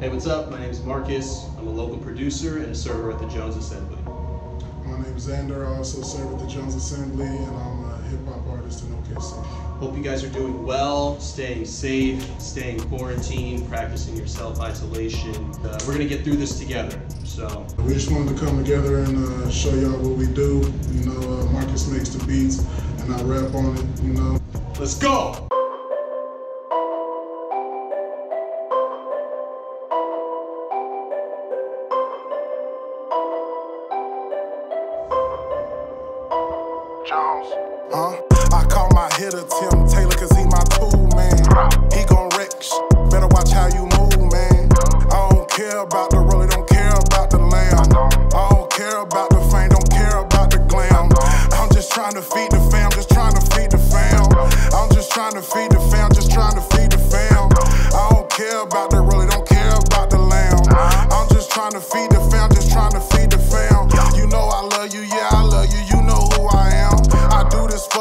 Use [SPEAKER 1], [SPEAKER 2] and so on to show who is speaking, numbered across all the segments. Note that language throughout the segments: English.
[SPEAKER 1] Hey, what's up? My name is Marcus. I'm a local producer and a server at the Jones Assembly.
[SPEAKER 2] My name is Xander. I also serve at the Jones Assembly, and I'm a hip hop artist in OKC.
[SPEAKER 1] Hope you guys are doing well, staying safe, staying quarantined, practicing your self isolation. Uh, we're gonna get through this together. So
[SPEAKER 2] We just wanted to come together and uh, show y'all what we do. You know, uh, Marcus makes the beats, and I rap on it. You know.
[SPEAKER 1] let's go.
[SPEAKER 3] Jones.
[SPEAKER 2] Huh? I call my hitter Tim Taylor cause he my tool, man. He gon'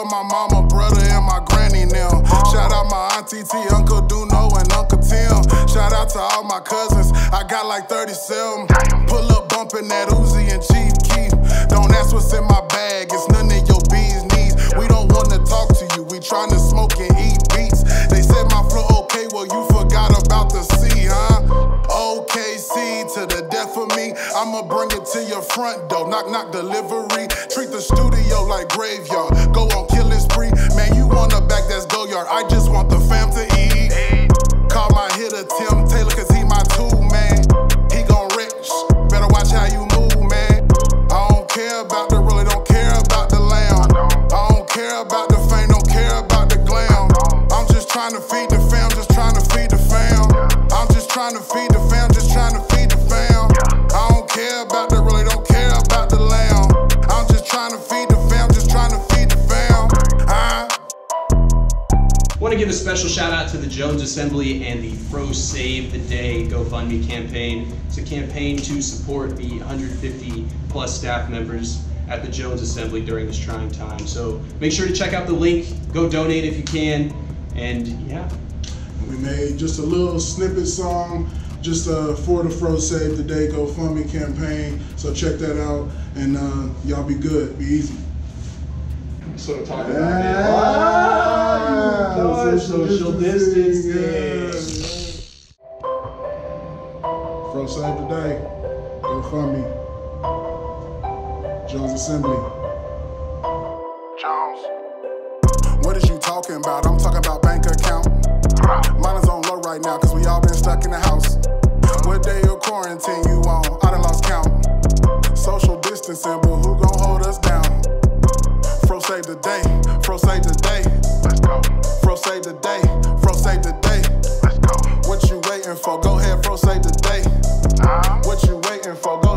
[SPEAKER 2] my mama, brother, and my granny now. Shout out my auntie T, Uncle Duno, and Uncle Tim. Shout out to all my cousins, I got like 37. Pull up bumping that Uzi and Chief Keef. Don't ask what's in my bag, it's none of your bees knees. We don't wanna talk to you, we tryna smoke and eat beats. They said my flow okay, well you forgot about the C, huh? OKC to the death of me. I'ma bring it to your front door. Knock, knock, delivery. Treat the studio like graveyard. Go on. Want a back that's go yard. I just want the fam to eat. Call my hitter Tim Taylor, cause he my tool, man. He gon' rich, Better watch how you move, man. I don't care about the rollie, don't care about the lamb. I don't care about the fame, don't care about the glam. I'm just trying to feed the fam, just trying to feed the fam. I'm just trying to feed the fam, just trying to
[SPEAKER 1] Want to give a special shout out to the Jones Assembly and the Fro Save the Day GoFundMe campaign. It's a campaign to support the 150 plus staff members at the Jones Assembly during this trying time. So make sure to check out the link, go donate if you can, and yeah,
[SPEAKER 2] We made just a little snippet song just uh, for the Fro Save the Day GoFundMe campaign. So check that out, and uh, y'all be good, be easy.
[SPEAKER 1] sort of talking Ah, social distancing. distancing.
[SPEAKER 2] Yeah. From Save the Day, me. Jones Assembly.
[SPEAKER 3] Jones.
[SPEAKER 2] What is you talking about? I'm talking about bank account. Mine is on low right now, cause we all been stuck in the house. What day of quarantine you on? I done lost count. Social distancing, but who gon' hold us down? Fro save the day, fro save the day save the day. Fro save the day. Let's
[SPEAKER 3] go.
[SPEAKER 2] What you waiting for? Go ahead, fro save the day.
[SPEAKER 3] Nah.
[SPEAKER 2] What you waiting for? Go